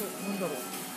なんだろう。